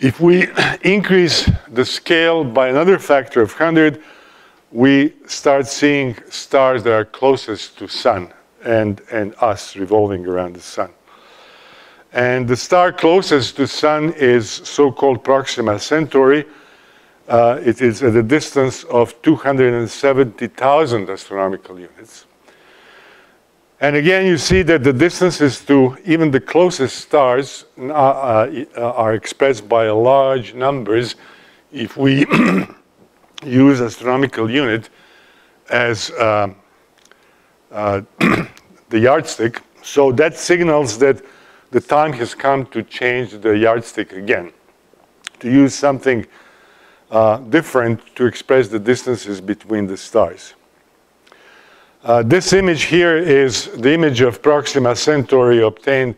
If we increase the scale by another factor of 100, we start seeing stars that are closest to sun and, and us revolving around the sun. And the star closest to sun is so-called Proxima Centauri. Uh, it is at a distance of 270,000 astronomical units. And again, you see that the distances to even the closest stars uh, uh, are expressed by large numbers if we use astronomical unit as uh, uh the yardstick. So that signals that the time has come to change the yardstick again, to use something uh, different to express the distances between the stars. Uh, this image here is the image of Proxima Centauri obtained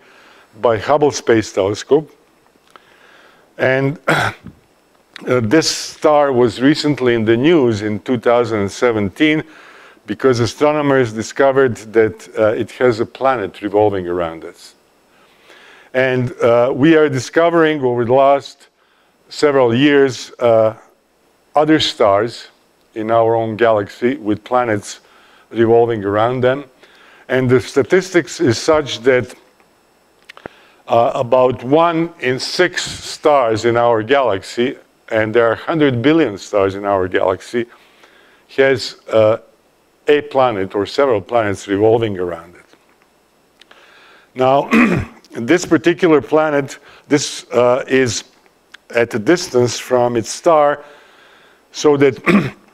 by Hubble Space Telescope. And uh, this star was recently in the news in 2017 because astronomers discovered that uh, it has a planet revolving around us. And uh, we are discovering over the last several years uh, other stars in our own galaxy with planets revolving around them. And the statistics is such that uh, about one in six stars in our galaxy, and there are 100 billion stars in our galaxy, has uh, a planet or several planets revolving around it. Now, this particular planet, this uh, is at a distance from its star, so that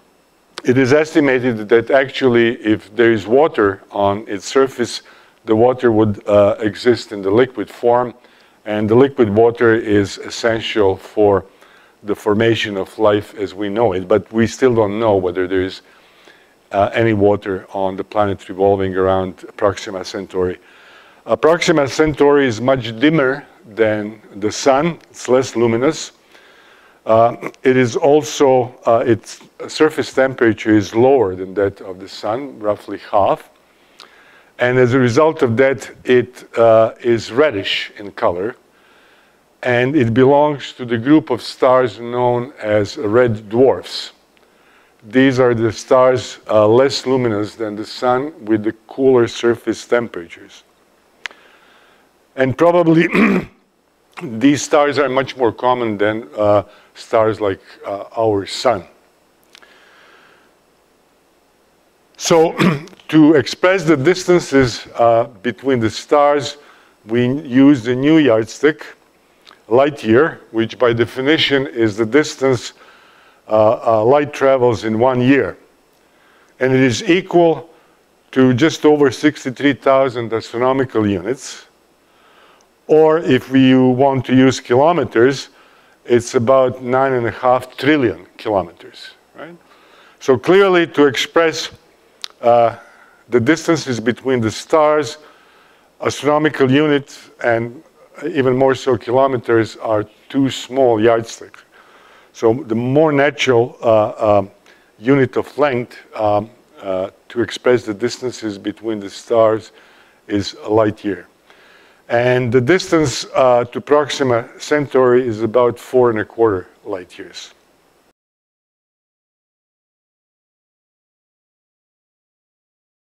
it is estimated that actually if there is water on its surface, the water would uh, exist in the liquid form, and the liquid water is essential for the formation of life as we know it, but we still don't know whether there is uh, any water on the planet revolving around Proxima Centauri. Uh, Proxima Centauri is much dimmer than the sun, it's less luminous, uh, it is also, uh, its surface temperature is lower than that of the sun, roughly half. And as a result of that, it uh, is reddish in color. And it belongs to the group of stars known as red dwarfs. These are the stars uh, less luminous than the sun with the cooler surface temperatures. And probably these stars are much more common than uh, stars like uh, our sun. So to express the distances uh, between the stars, we use the new yardstick, light year, which by definition is the distance uh, uh, light travels in one year. And it is equal to just over 63,000 astronomical units. Or if we want to use kilometers, it's about nine and a half trillion kilometers, right? So clearly to express uh, the distances between the stars, astronomical units, and even more so kilometers are too small yardsticks. So the more natural uh, uh, unit of length um, uh, to express the distances between the stars is a light year. And the distance uh, to Proxima Centauri is about four and a quarter light years.